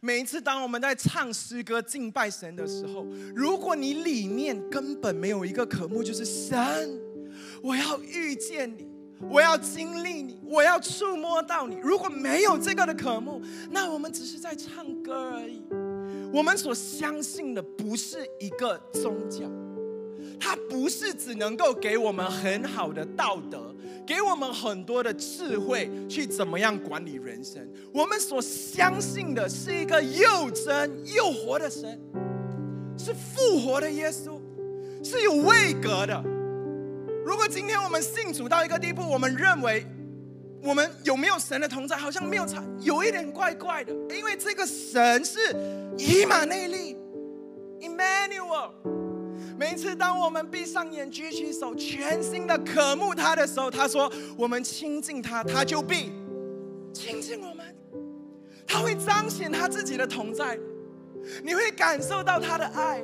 每一次当我们在唱诗歌敬拜神的时候，如果你里面根本没有一个渴慕，就是神，我要遇见你，我要经历你，我要触摸到你。如果没有这个的渴慕，那我们只是在唱歌而已。我们所相信的不是一个宗教，它不是只能够给我们很好的道德，给我们很多的智慧去怎么样管理人生。我们所相信的是一个又真又活的神，是复活的耶稣，是有位格的。如果今天我们信主到一个地步，我们认为。我们有没有神的同在？好像没有差，有一点怪怪的。因为这个神是以马内利，Emmanuel。每一次当我们闭上眼、举起手、全心的渴慕他的时候，他说：“我们亲近他，他就必亲近我们。他会彰显他自己的同在，你会感受到他的爱，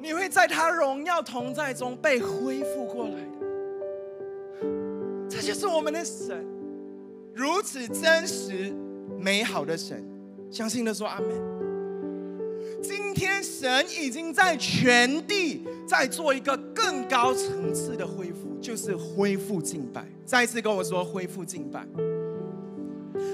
你会在他荣耀同在中被恢复过来。这就是我们的神。”如此真实、美好的神，相信的说阿门。神已经在全地在做一个更高层次的恢复，就是恢复敬拜。再一次跟我说恢复敬拜，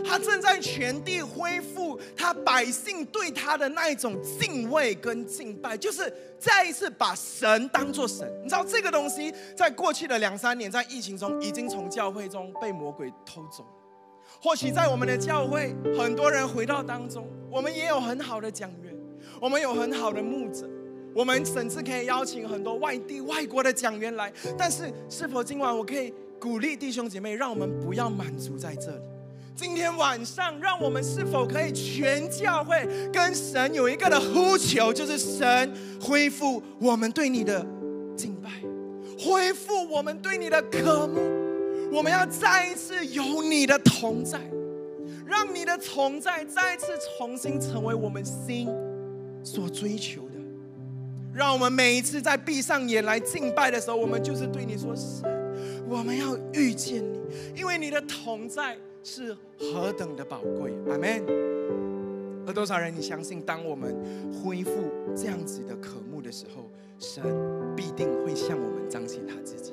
他正在全地恢复他百姓对他的那一种敬畏跟敬拜，就是再一次把神当做神。你知道这个东西，在过去的两三年，在疫情中已经从教会中被魔鬼偷走。或许在我们的教会，很多人回到当中，我们也有很好的讲员，我们有很好的牧者，我们甚至可以邀请很多外地、外国的讲员来。但是，是否今晚我可以鼓励弟兄姐妹，让我们不要满足在这里？今天晚上，让我们是否可以全教会跟神有一个的呼求，就是神恢复我们对你的敬拜，恢复我们对你的渴慕。我们要再一次有你的同在，让你的同在再次重新成为我们心所追求的。让我们每一次在闭上眼来敬拜的时候，我们就是对你说：“神，我们要遇见你，因为你的同在是何等的宝贵。”阿门。有多少人你相信，当我们恢复这样子的渴慕的时候，神必定会向我们彰显他自己？